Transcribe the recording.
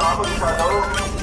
大火已下熟